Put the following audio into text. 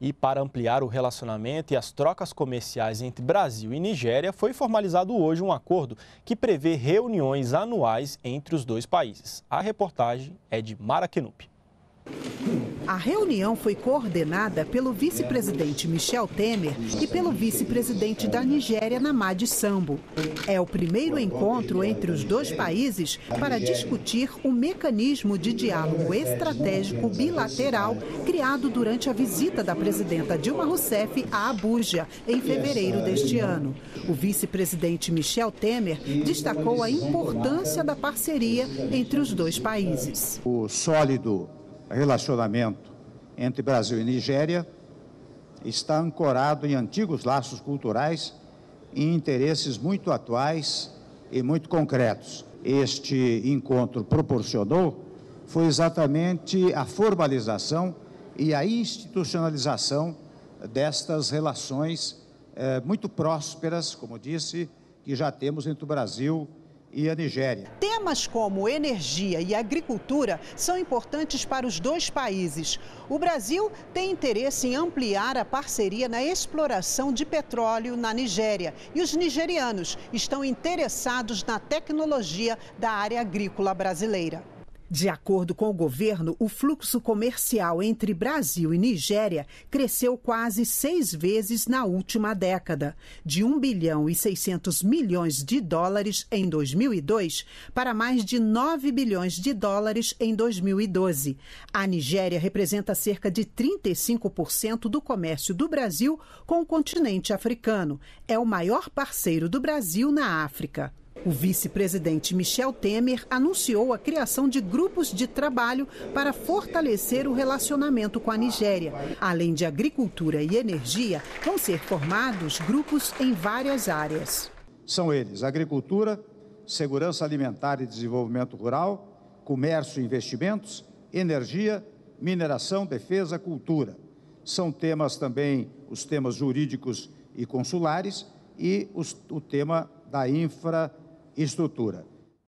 E para ampliar o relacionamento e as trocas comerciais entre Brasil e Nigéria, foi formalizado hoje um acordo que prevê reuniões anuais entre os dois países. A reportagem é de Maraquenupe. A reunião foi coordenada pelo vice-presidente Michel Temer e pelo vice-presidente da Nigéria, Namadi Sambo. É o primeiro encontro entre os dois países para discutir o mecanismo de diálogo estratégico bilateral criado durante a visita da presidenta Dilma Rousseff a Abuja, em fevereiro deste ano. O vice-presidente Michel Temer destacou a importância da parceria entre os dois países. O sólido relacionamento entre Brasil e Nigéria está ancorado em antigos laços culturais e interesses muito atuais e muito concretos. Este encontro proporcionou foi exatamente a formalização e a institucionalização destas relações eh, muito prósperas, como disse, que já temos entre o Brasil e a Nigéria. Temas como energia e agricultura são importantes para os dois países. O Brasil tem interesse em ampliar a parceria na exploração de petróleo na Nigéria e os nigerianos estão interessados na tecnologia da área agrícola brasileira. De acordo com o governo, o fluxo comercial entre Brasil e Nigéria cresceu quase seis vezes na última década, de 1 bilhão e 600 milhões de dólares em 2002 para mais de 9 bilhões de dólares em 2012. A Nigéria representa cerca de 35% do comércio do Brasil com o continente africano. É o maior parceiro do Brasil na África. O vice-presidente Michel Temer anunciou a criação de grupos de trabalho para fortalecer o relacionamento com a Nigéria. Além de agricultura e energia, vão ser formados grupos em várias áreas. São eles: agricultura, segurança alimentar e desenvolvimento rural, comércio e investimentos, energia, mineração, defesa, cultura. São temas também os temas jurídicos e consulares e os, o tema da infra estrutura.